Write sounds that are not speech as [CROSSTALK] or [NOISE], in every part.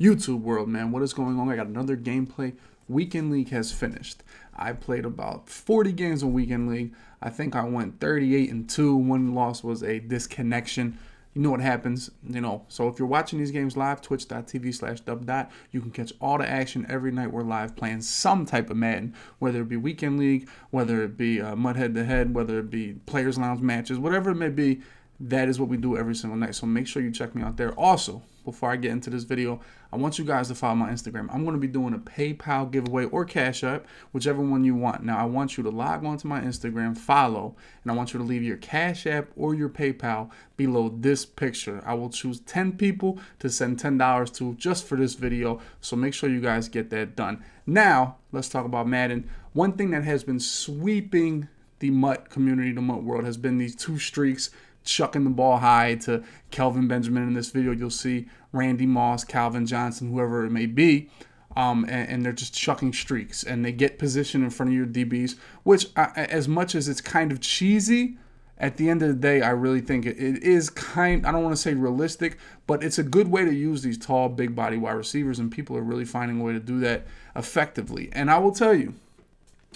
YouTube world, man. What is going on? I got another gameplay. Weekend League has finished. I played about 40 games in Weekend League. I think I went 38 and 2. One loss was a disconnection. You know what happens, you know. So if you're watching these games live, twitch.tv slash dub dot, you can catch all the action every night we're live playing some type of Madden, whether it be Weekend League, whether it be uh, MUT Head to Head, whether it be Players Lounge matches, whatever it may be that is what we do every single night. So make sure you check me out there. Also, before I get into this video, I want you guys to follow my Instagram. I'm going to be doing a PayPal giveaway or Cash App, whichever one you want. Now, I want you to log on to my Instagram, follow, and I want you to leave your Cash App or your PayPal below this picture. I will choose 10 people to send $10 to just for this video. So make sure you guys get that done. Now, let's talk about Madden. One thing that has been sweeping the MUT community, the MUT world, has been these two streaks chucking the ball high to Kelvin Benjamin in this video. You'll see Randy Moss, Calvin Johnson, whoever it may be. Um, and, and, they're just chucking streaks and they get position in front of your DBs, which, uh, as much as it's kind of cheesy, at the end of the day, I really think it, it is kind, I don't want to say realistic, but it's a good way to use these tall, big body wide receivers, and people are really finding a way to do that effectively. And I will tell you,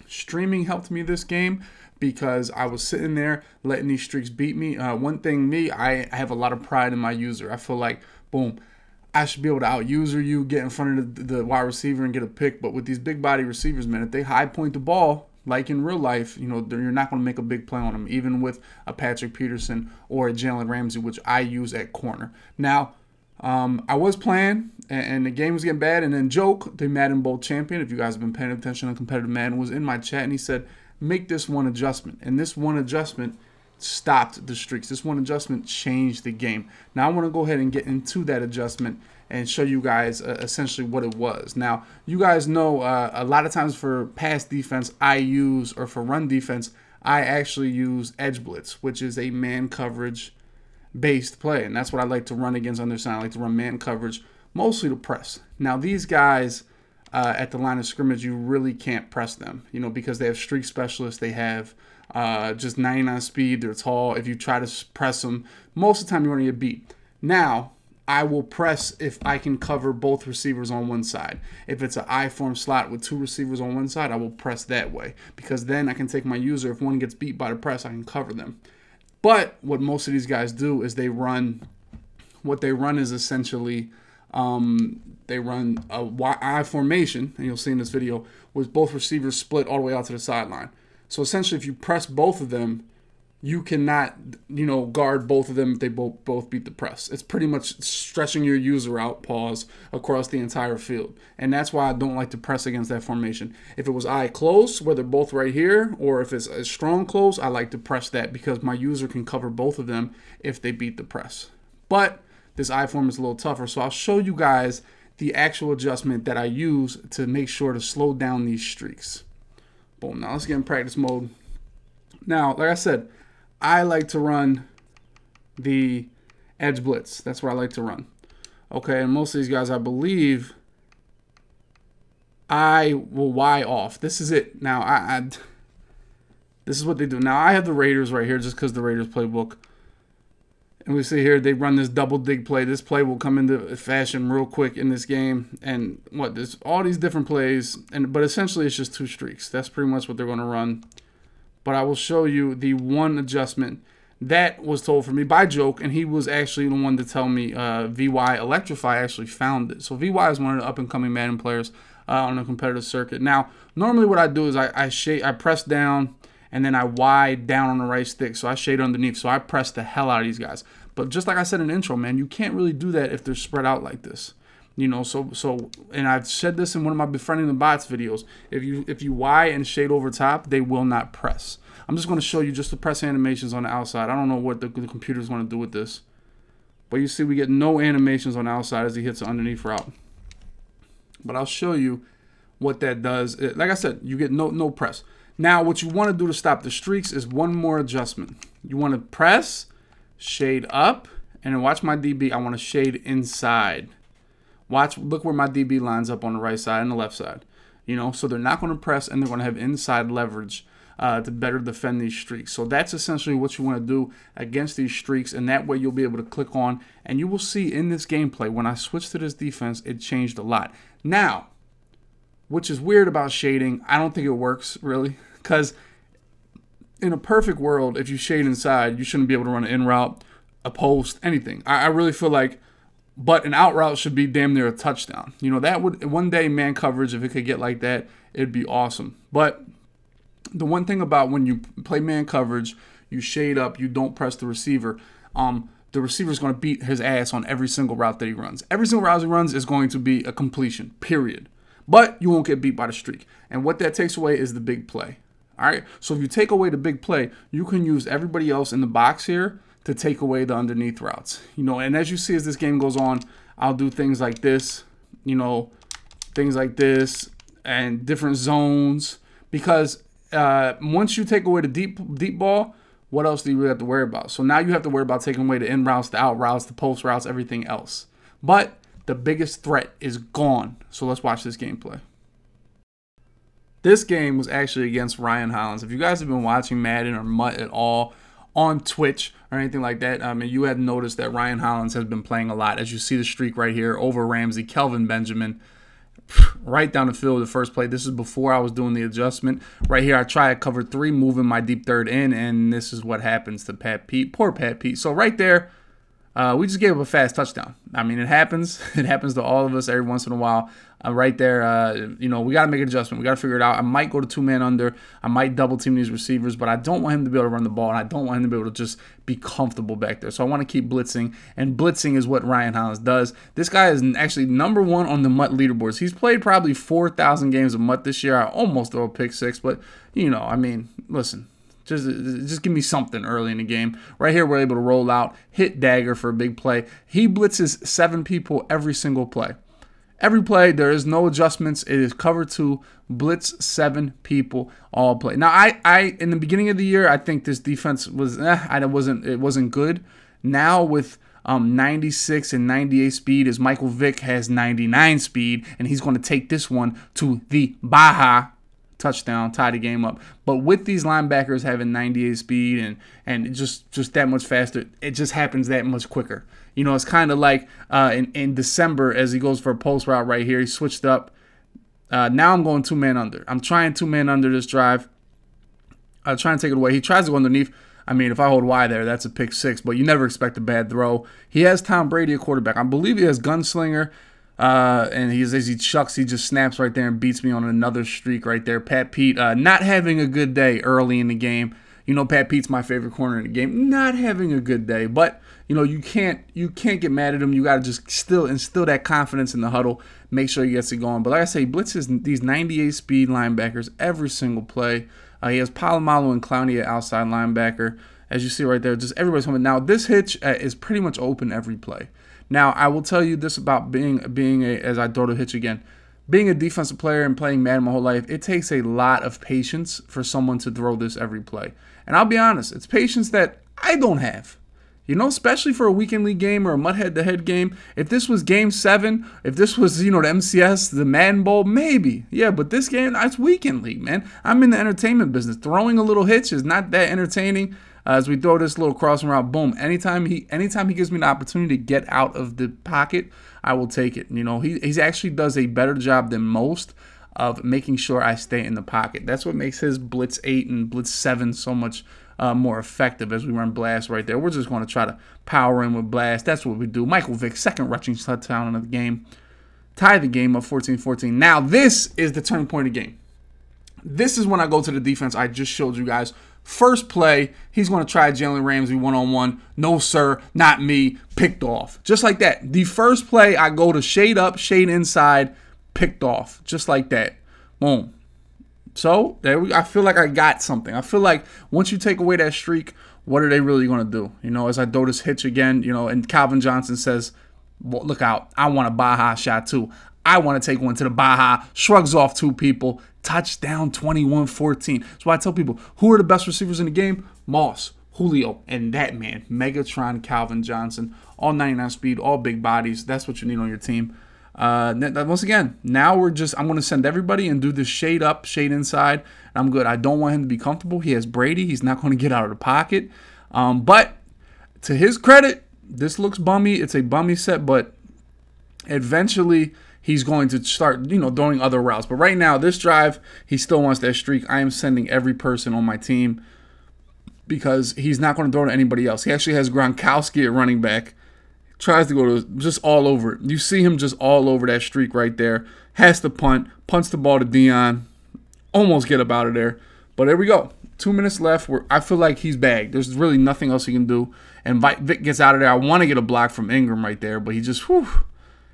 streaming helped me this game because I was sitting there letting these streaks beat me. Uh, one thing, me, I have a lot of pride in my user. I feel like, boom, I should be able to out user you, get in front of the, the wide receiver and get a pick. But with these big body receivers, man, if they high point the ball, like in real life, you know, you're not going to make a big play on them, even with a Patrick Peterson or a Jalen Ramsey, which I use at corner. Now, um, I was playing, and, the game was getting bad, and then Joke, the Madden Bowl champion, if you guys have been paying attention on competitive Madden, was in my chat, and he said, make this one adjustment. And this one adjustment stopped the streaks. This one adjustment changed the game. Now I want to go ahead and get into that adjustment and show you guys uh, essentially what it was. Now, you guys know uh, a lot of times for pass defense, I use, or for run defense, I actually use edge blitz, which is a man coverage based play. And that's what I like to run against their side. I like to run man coverage, mostly to press. Now, these guys uh, at the line of scrimmage, you really can't press them, you know, because they have streak specialists. They have uh, just 99 speed. They're tall. If you try to press them, most of the time you're going to get beat. Now, I will press if I can cover both receivers on one side. If it's an I form slot with two receivers on one side, I will press that way because then I can take my user. If one gets beat by the press, I can cover them. But what most of these guys do is they run. What they run is essentially um, they run a I formation, and you'll see in this video, with both receivers split all the way out to the sideline. So essentially, if you press both of them, you cannot, you know, guard both of them if they both both beat the press. It's pretty much stretching your user out, pause, across the entire field. And that's why I don't like to press against that formation. If it was I close, whether both right here, or if it's a strong close, I like to press that because my user can cover both of them if they beat the press. But this I form is a little tougher, so I'll show you guys the actual adjustment that I use to make sure to slow down these streaks. Boom. Now let's get in practice mode. Now, like I said, I like to run the edge blitz. That's what I like to run. Okay, and most of these guys, I believe, I will Y off. This is it. Now, I, I this is what they do. Now, I have the Raiders right here just because the Raiders playbook. And we see here they run this double dig play. This play will come into fashion real quick in this game. And what there's all these different plays, and but essentially it's just two streaks. That's pretty much what they're going to run. But I will show you the one adjustment that was told for me by Joke, and he was actually the one to tell me uh, VY Electrify actually found it. So VY is one of the up and coming Madden players uh, on a competitive circuit. Now, normally what I do is I I, I press down and then I wide down on the right stick. So I shade underneath. So I press the hell out of these guys. But just like I said in the intro, man, you can't really do that if they're spread out like this. You know, so so and I've said this in one of my befriending the bots videos. If you if you Y and shade over top, they will not press. I'm just going to show you just the press animations on the outside. I don't know what the, the computer's to do with this. But you see we get no animations on the outside as he hits underneath route. But I'll show you what that does. Like I said, you get no no press. Now, what you want to do to stop the streaks is one more adjustment. You want to press, shade up, and watch my DB. I want to shade inside. Watch, look where my DB lines up on the right side and the left side. You know, so they're not going to press and they're going to have inside leverage uh, to better defend these streaks. So that's essentially what you want to do against these streaks, and that way you'll be able to click on, and you will see in this gameplay when I switch to this defense, it changed a lot. Now, which is weird about shading, I don't think it works really, because in a perfect world, if you shade inside, you shouldn't be able to run an in route, a post, anything. I, I really feel like but an out route should be damn near a touchdown. You know, that would one day man coverage, if it could get like that, it'd be awesome. But the one thing about when you play man coverage, you shade up, you don't press the receiver. Um, the receiver is going to beat his ass on every single route that he runs. Every single route he runs is going to be a completion, period. But you won't get beat by the streak. And what that takes away is the big play. All right. So if you take away the big play, you can use everybody else in the box here to take away the underneath routes. You know, and as you see as this game goes on, I'll do things like this, you know, things like this and different zones because uh, once you take away the deep deep ball, what else do you really have to worry about? So now you have to worry about taking away the in routes, the out routes, the post routes, everything else. But the biggest threat is gone. So let's watch this gameplay. This game was actually against Ryan Hollins. If you guys have been watching Madden or MUT at all, on Twitch or anything like that, I mean, you have noticed that Ryan Hollins has been playing a lot. As you see the streak right here over Ramsey, Kelvin Benjamin, [SIGHS] right down the field the first play. This is before I was doing the adjustment. Right here, I try to cover three, moving my deep third in, and this is what happens to Pat Pete. Poor Pat Pete. So right there, uh, we just gave up a fast touchdown. I mean, it happens. [LAUGHS] It happens to all of us every once in a while. Uh, right there, uh, you know, we got to make an adjustment. We got to figure it out. I might go to two man under. I might double team these receivers, but I don't want him to be able to run the ball, and I don't want him to be able to just be comfortable back there. So I want to keep blitzing, and blitzing is what Ryan Hollins does. This guy is actually number one on the MUT leaderboards. He's played probably 4,000 games of MUT this year. I almost throw a pick six, but, you know, I mean, listen, just, just give me something early in the game. Right here, we're able to roll out, hit dagger for a big play. He blitzes seven people every single play. Every play, there is no adjustments. It is cover two, blitz seven people all play. Now, I, I in the beginning of the year, I think this defense was, eh, I wasn't, it wasn't good. Now with um, 96 and 98 speed, as Michael Vick has 99 speed, and he's going to take this one to the Baja touchdown, tie the game up. But with these linebackers having 98 speed and and just just that much faster, it just happens that much quicker. You know, it's kind of like uh, in in December as he goes for a post route right here, he switched up. Uh, now I'm going two man under. I'm trying two man under this drive. I'm trying to take it away. He tries to go underneath. I mean, if I hold Y there, that's a pick six, but you never expect a bad throw. He has Tom Brady a quarterback. I believe he has Gunslinger. Uh, and he's as he chucks, he just snaps right there and beats me on another streak right there. Pat Pete uh, not having a good day early in the game. You know, Pat Pete's my favorite corner in the game. Not having a good day, but you know you can't you can't get mad at him. You got to just still instill that confidence in the huddle. Make sure he gets it going. But like I say, blitzes these 98 speed linebackers every single play. Uh, he has Polamalu and Clowney at outside linebacker. As you see right there, just everybody's coming. Now this hitch uh, is pretty much open every play. Now, I will tell you this about being being a as I throw the hitch again. Being a defensive player and playing Madden my whole life, it takes a lot of patience for someone to throw this every play. And I'll be honest, it's patience that I don't have. You know, especially for a weekend league game or a MUT head to head game. If this was game seven, if this was, you know, the MCS, the Madden Bowl, maybe. Yeah, but this game, it's weekend league, man. I'm in the entertainment business. Throwing a little hitch is not that entertaining as we throw this little crossing route, boom. Anytime he anytime he gives me an opportunity to get out of the pocket, I will take it. You know, he he actually does a better job than most of making sure I stay in the pocket. That's what makes his blitz eight and blitz seven so much uh, more effective as we run blast right there. We're just going to try to power in with blast. That's what we do. Michael Vick, second rushing touchdown of the game. Tie the game up 14-14. Now this is the turning point of the game. This is when I go to the defense I just showed you guys First play, he's going to try Jalen Ramsey one on one. No, sir, not me. Picked off. Just like that. The first play, I go to shade up, shade inside, picked off. Just like that. Boom. So there we, I feel like I got something. I feel like once you take away that streak, what are they really going to do? You know, as I do this hitch again, you know, and Calvin Johnson says, well, look out, I want a Baja shot too. I want to take one to the Baja, shrugs off two people, touchdown 21 14. That's why I tell people, who are the best receivers in the game? Moss, Julio, and that man, Megatron Calvin Johnson. All 99 speed, all big bodies. That's what you need on your team. Uh, once again, now we're just, I'm going to send everybody and do this shade up, shade inside. I'm good. I don't want him to be comfortable. He has Brady. He's not going [LAUGHS] to get out of the pocket. Um, but to his credit, this looks bummy. It's a bummy set, but eventually he's going to start, you know, throwing other routes. But right now, this drive, he still wants that streak. I am sending every person on my team because he's not going to throw to anybody else. He actually has Gronkowski at running back. Tries to go to just all over. You see him just all over that streak right there. Has to punt, punts the ball to Deion, almost get up out of there. But there we go. Two minutes left. Where I feel like he's bagged. There's really nothing else he can do. And Vick gets out of there. I want to get a block from Ingram right there, but he just, whew,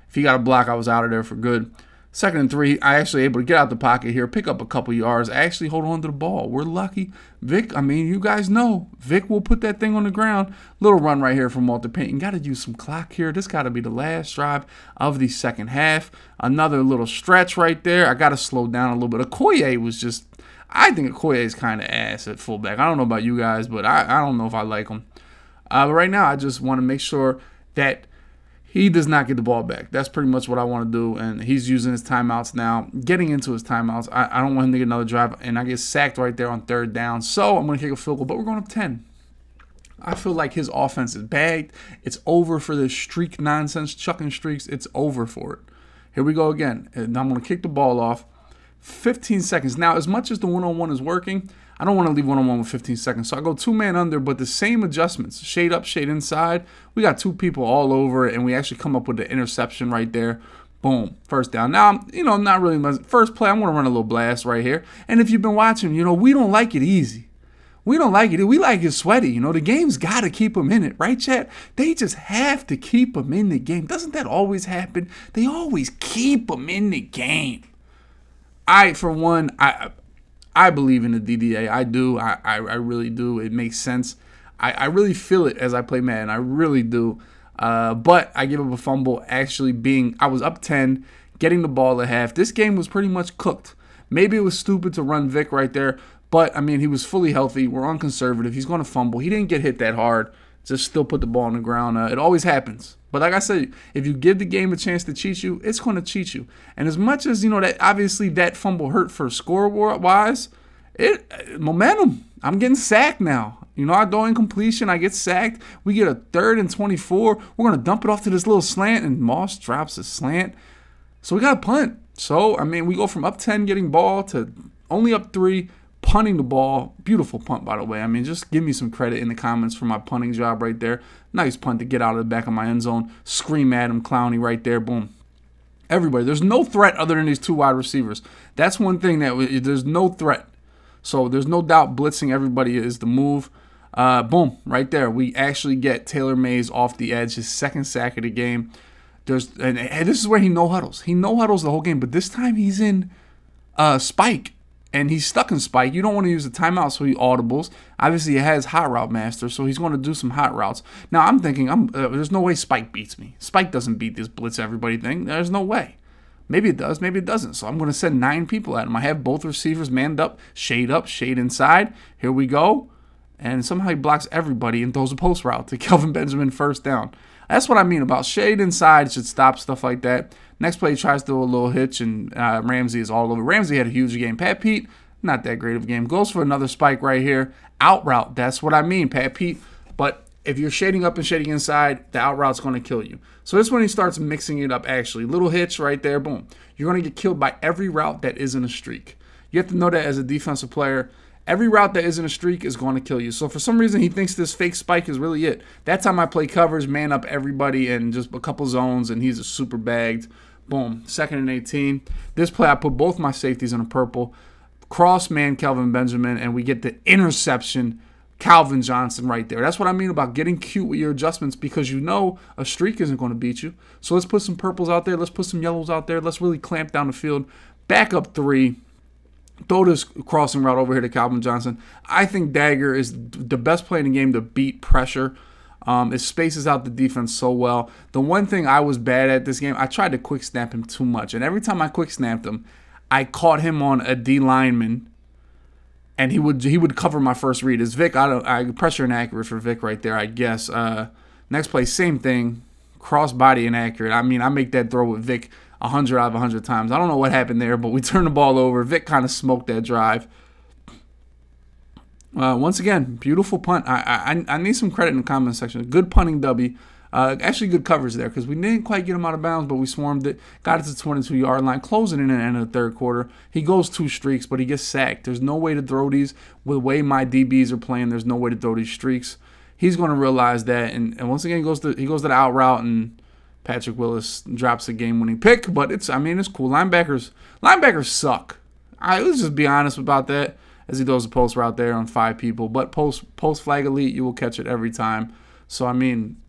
if he got a block, I was out of there for good. Second and three, I actually able to get out the pocket here, pick up a couple yards, actually hold on to the ball. We're lucky. Vick, I mean, you guys know, Vick will put that thing on the ground. Little run right here from Walter Payton. Got to use some clock here. This got to be the last drive of the second half. Another little stretch right there. I got to slow down a little bit. Okoye was just, I think Okoye is kind of ass at fullback. I don't know about you guys, but I, I don't know if I like him. Uh, but right now, I just want to make sure that he does not get the ball back. That's pretty much what I want to do. And he's using his timeouts now, getting into his timeouts. I, I don't want him to get another drive, and I get sacked right there on third down. So I'm going to kick a field goal, but we're going up 10. I feel like his offense is bagged. It's over for this streak nonsense, chucking streaks. It's over for it. Here we go again. And I'm going to kick the ball off. 15 seconds. Now, as much as the one on one is working, I don't want to leave one on one with 15 seconds. So I go two man under, but the same adjustments shade up, shade inside. We got two people all over and we actually come up with the interception right there. Boom, first down. Now, you know, not really my first play. I'm going to run a little blast right here. And if you've been watching, you know, we don't like it easy. We don't like it. We like it sweaty. You know, the game's got to keep them in it, right, Chat? They just have to keep them in the game. Doesn't that always happen? They always keep them in the game. I, for one, I I believe in the DDA. I do. I, I, I really do. It makes sense. I, I really feel it as I play Madden. I really do. Uh, but I give up a fumble actually being, I was up 10, getting the ball at half. This game was pretty much cooked. Maybe it was stupid to run Vick right there, but I mean, he was fully healthy. We're unconservative. He's going to fumble. He didn't get hit that hard. Just still put the ball on the ground. Uh, it always happens. But like I said, if you give the game a chance to cheat you, it's going to cheat you. And as much as you know that obviously that fumble hurt for score wise, it momentum. I'm getting sacked now. You know, I go incompletion, I get sacked. We get a third and 24. We're gonna dump it off to this little slant, and Moss drops a slant. So we got a punt. So I mean, we go from up 10 getting ball to only up three, punting the ball. Beautiful punt, by the way. I mean, just give me some credit in the comments for my punting job right there. Nice punt to get out of the back of my end zone. Scream at him, Clowney right there. Boom. Everybody. There's no threat other than these two wide receivers. That's one thing that there's no threat. So there's no doubt blitzing everybody is the move. Uh, boom, right there. We actually get Taylor Mays off the edge, his second sack of the game. There's and, and this is where he no huddles. He no huddles the whole game, but this time he's in uh, spike and he's stuck in spike. You don't want to use the timeout, so he audibles. Obviously, he has hot route master, so he's going to do some hot routes. Now, I'm thinking, I'm uh, there's no way Spike beats me. Spike doesn't beat this blitz everybody thing. There's no way. Maybe it does, maybe it doesn't. So I'm going to send nine people at him. I have both receivers manned up, shade up, shade inside. Here we go. And somehow he blocks everybody and throws a post route to [LAUGHS] Kelvin Benjamin first down. That's what I mean about shade inside should stop stuff like that. Next play, he tries to do a little hitch, and uh, Ramsey is all over. Ramsey had a huge game. Pat Pete, not that great of a game. Goes for another spike right here. Out route. That's what I mean, Pat Pete. But if you're shading up and shading inside, the out route's going to kill you. So this when he starts mixing it up actually. Little hitch right there, boom. You're going to get killed by every route that isn't a streak. You have to know that as a defensive player. Every route that isn't a streak is going to kill you. So for some reason, he thinks this fake spike is really it. That time I play covers, man up everybody in just a couple zones, and he's a super bagged. Boom, second and 18. This play, I put both my safeties in a purple. Cross man Kelvin Benjamin, and we get the interception Calvin Johnson right there. That's what I mean about getting cute with your adjustments because you know a streak isn't going to beat you. So let's put some purples out there. Let's put some yellows out there. Let's really clamp down the field. Back up three. Throw this crossing route over here to Calvin Johnson. I think Dagger is the best play in the game to beat pressure. Um, it spaces out the defense so well. The one thing I was bad at this game, I tried to quick snap him too much. And every time I quick snapped him, I caught him on a D lineman and he would he would cover my first read. Is Vick? I don't. I pressure inaccurate for Vick right there. I guess. Uh, next play, same thing. Cross body inaccurate. I mean, I make that throw with Vick 100 out of 100 times. I don't know what happened there, but we [LAUGHS] turned the ball over. Vick kind of smoked that drive. Uh, once again, beautiful punt. I, I I need some credit in the comment section. Good punting, W. Uh, actually, good covers there because we didn't quite get him out of bounds, but we swarmed it, got it to the 22 yard line, closing in the end of the third quarter. He goes two streaks, but he gets sacked. There's no way to throw these with the way my DBs are playing. There's no way to throw these streaks. He's going to realize that, and, and once again, he goes to he goes to the out route, and Patrick Willis drops a game-winning pick. But it's I mean it's cool. Linebackers linebackers suck. I let's just be honest about that. As he throws a post route there on five people, but post post flag elite, you will catch it every time. So I mean,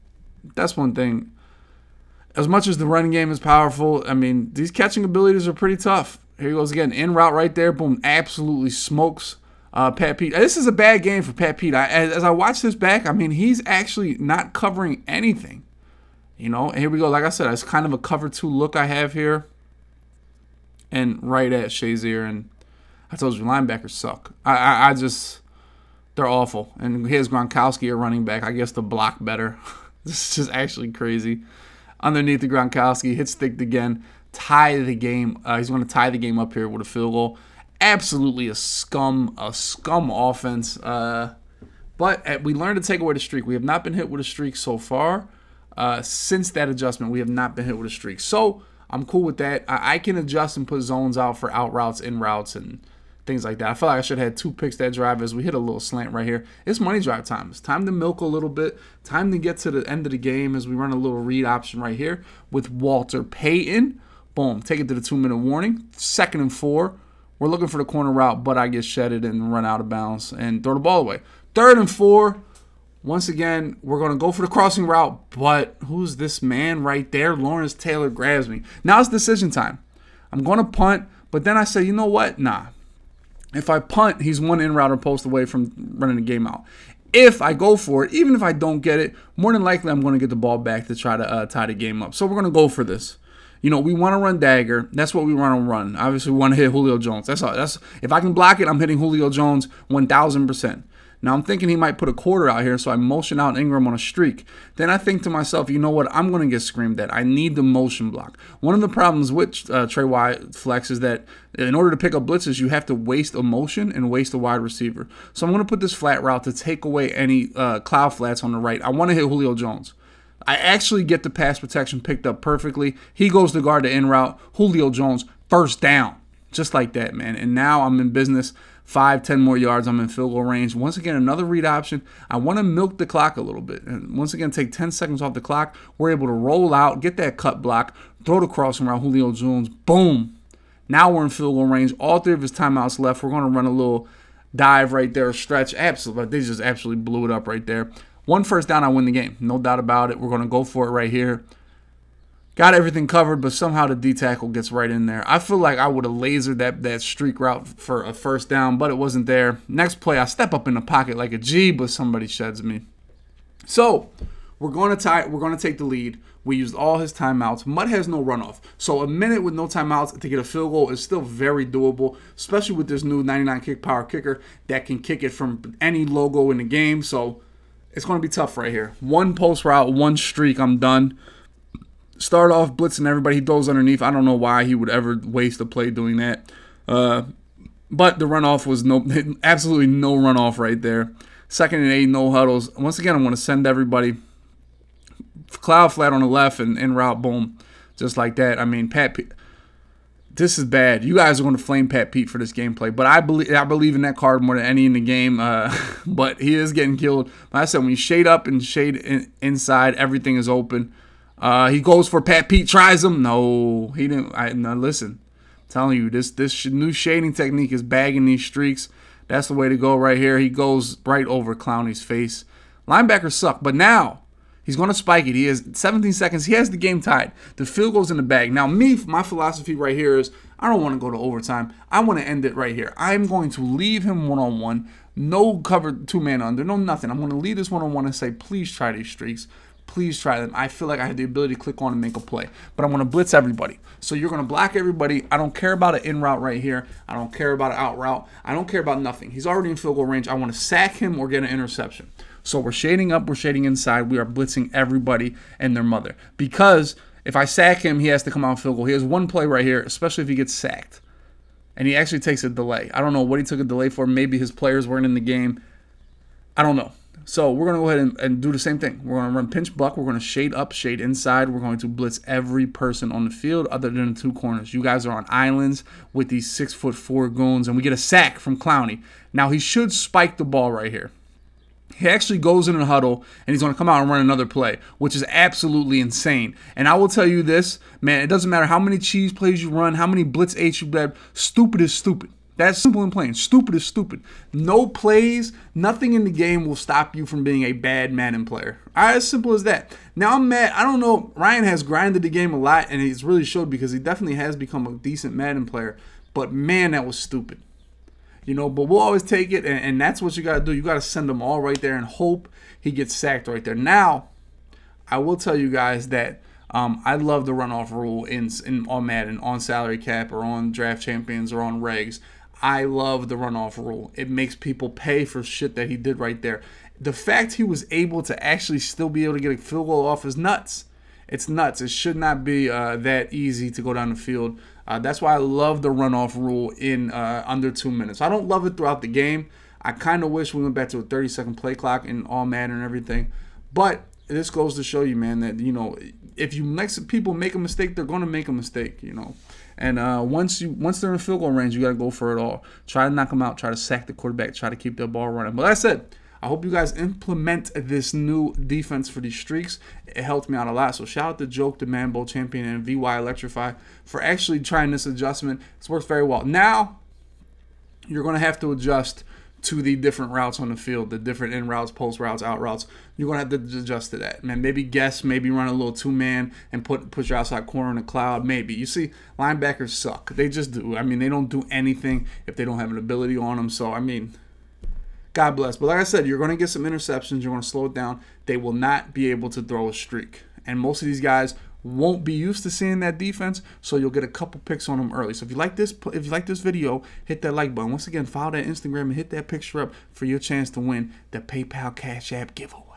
that's one thing. As much as the running game is powerful, I mean, these catching abilities are pretty tough. Here he goes again, in route right there. Boom, absolutely smokes uh, Pat Pete. This is a bad game for Pat Pete. I, as, as I watch this back, I mean, he's actually not covering anything. You know, and here we go. Like I said, it's kind of a cover two look I have here. And right at Shazier. And I told you, linebackers suck. I, I, I just, they're awful. And here's Gronkowski, a running back. I guess the block better. [LAUGHS] This is just actually crazy. Underneath the Gronkowski, hits thick again, tie the game. Uh, he's going to tie the game up here with a field goal. Absolutely a scum, a scum offense. Uh, but uh, we learned to take away the streak. We have not been hit with a streak so far. Uh, since that adjustment, we have not been hit with a streak. So I'm cool with that. I, I can adjust and put zones out for out routes, in routes, and things like that. I feel like I should have had two picks that drive as we hit a little slant right here. It's money drive time. It's time to milk a little bit. Time to get to the end of the game as we run a little read option right here with Walter Payton. Boom. Take it to the two minute warning. Second and four. We're looking for the corner route, but I get shedded and run out of bounds and throw the ball away. Third and four. Once again, we're going to go for the crossing route, but who's this man right there? Lawrence Taylor grabs me. Now it's decision time. I'm going to punt, but then I say, you know what? Nah, if I punt, he's one in route or post away from running the game out. If I go for it, even if I don't get it, more than likely I'm going to get the ball back to try to uh, tie the game up. So we're going to go for this. You know, we want to run dagger. That's what we want to run. Obviously, we want to hit Julio Jones. That's all. That's if I can block it, I'm hitting Julio Jones 1,000 percent. Now I'm thinking he might put a quarter out here, so I motion out Ingram on a streak. Then I think to myself, you know what? I'm going to get screamed at. I need the motion block. One of the problems with uh, Trey Wyatt flex is that in order to pick up blitzes, you have to waste a motion and waste a wide receiver. So I'm going to put this flat route to take away any uh, cloud flats on the right. I want to hit Julio Jones. I actually get the pass protection picked up perfectly. He goes to guard the in route. Julio Jones, first down. Just like that, man. And now I'm in business five, ten more yards, I'm in field goal range. Once again, another read option. I want to milk the clock a little bit. And once again, take 10 seconds off the clock. We're able to roll out, get that cut block, throw the crossing around Julio Jones. Boom. Now we're in field goal range. All three of his timeouts left. We're going to run a little dive right there, stretch. Absolutely. They just absolutely blew it up right there. One first down, I win the game. No doubt about it. We're going to go for it right here got everything covered, but somehow the D tackle gets right in there. I feel like I would have lasered that, that streak route for a first down, but it wasn't there. Next play, I step up in the pocket like a G, but somebody sheds me. So we're going to tie. We're going to take the lead. We used all his timeouts. MUT has no runoff, so a minute with no timeouts to get a field goal is still very doable, especially with this new 99 kick power kicker that can kick it from any logo in the game. So it's going to be tough right here. One post route, one streak, I'm done start off blitzing everybody. He throws underneath. I don't know why he would ever waste a play doing that. Uh, but the runoff was no, [LAUGHS] absolutely no runoff right there. Second and eight, no huddles. Once again, I want to send everybody cloud flat on the left and in route, boom, just like that. I mean, Pat, this is bad. You guys are going to flame Pat Pete for this gameplay, but I believe I believe in that card more than any in the game. Uh, [LAUGHS] but he is getting killed. Like I said, when you shade up and shade in, inside, everything is open. Uh, he goes for Pat Pete, tries him. No, he didn't. I now listen. I'm telling you, this this new shading technique is bagging these streaks. That's the way to go right here. He goes right over Clowney's face. Linebackers suck, but now he's going to spike it. He has 17 seconds. He has the game tied. The field goes in the bag. Now, me, my philosophy right here is I don't want to go to overtime. I want to end it right here. I'm going to leave him one on one. No cover two man under, no nothing. I'm going to leave this one on one and say, please try these streaks please try them. I feel like I have the ability to click on and make a play, but I'm going to blitz everybody. So you're going to block everybody. I don't care about an in route right here. I don't care about an out route. I don't care about nothing. He's already in field goal range. I want to sack him or get an interception. So we're shading up, we're shading inside. We are blitzing everybody and their mother because If I sack him, he has to come out field goal. He has one play right here, especially if he gets sacked. And he actually takes a delay. I don't know what he took a delay for. Maybe his players weren't in the game. I don't know. So we're going to go ahead and, and, do the same thing. We're going to run pinch buck. We're going to shade up, shade inside. We're going to blitz every person on the field other than the two corners. You guys are on islands with these six foot four goons, and we get a sack from Clowney. Now he should spike the ball right here. He actually goes in a huddle and he's going to come out and run another play, which is absolutely insane. And I will tell you this, man, it doesn't matter how many cheese plays you run, how many blitz eights you have, stupid is stupid. That's simple and plain. Stupid is stupid. No plays, nothing in the game will stop you from being a bad Madden player. All right, as simple as that. Now I'm mad. I don't know. Ryan has grinded the game a lot, and he's really showed because he definitely has become a decent Madden player. But man, that was stupid. You know, but we'll always take it, and, and that's what you got to do. You got to send them all right there and hope he gets sacked right there. Now, I will tell you guys that um, I love the runoff rule in in on Madden, on salary cap, or on draft champions, or on regs. I love the runoff rule. It makes people pay for shit that he did right there. The fact he was able to actually still be able to get a field goal off is nuts. It's nuts. It should not be uh, that easy to go down the field. Uh, that's why I love the runoff rule in uh, under two minutes. I don't love it throughout the game. I kind of wish we went back to a 30 second play clock in all Madden and everything. But this goes to show you, man, that you know if you make people make a mistake, they're going to make a mistake. You know. And uh, once you once they're in field goal range, you got to go for it all. Try to knock them out. Try to sack the quarterback. Try to keep the ball running. But like I said, I hope you guys implement this new defense for these streaks. It helped me out a lot. So shout out to Joke, the Madden Bowl champion, and VY Electrify for actually trying this adjustment. It's worked very well. Now you're going to have to adjust to the different routes on the field, the different in routes, post routes, out routes. You're gonna have to adjust to that, man. Maybe guess, maybe run a little two man and put put your outside corner in the cloud. Maybe you see linebackers suck. They just do. I mean, they don't do anything if they don't have an ability on them. So I mean, God bless. But like I said, you're gonna get some interceptions. You're gonna slow it down. They will not be able to throw a streak, and most of these guys won't be used to seeing that defense, so you'll get a couple picks on them early. So if you like this, if you like this video, hit that like button. Once again, follow that Instagram and hit that picture up for your chance to win the PayPal Cash App giveaway.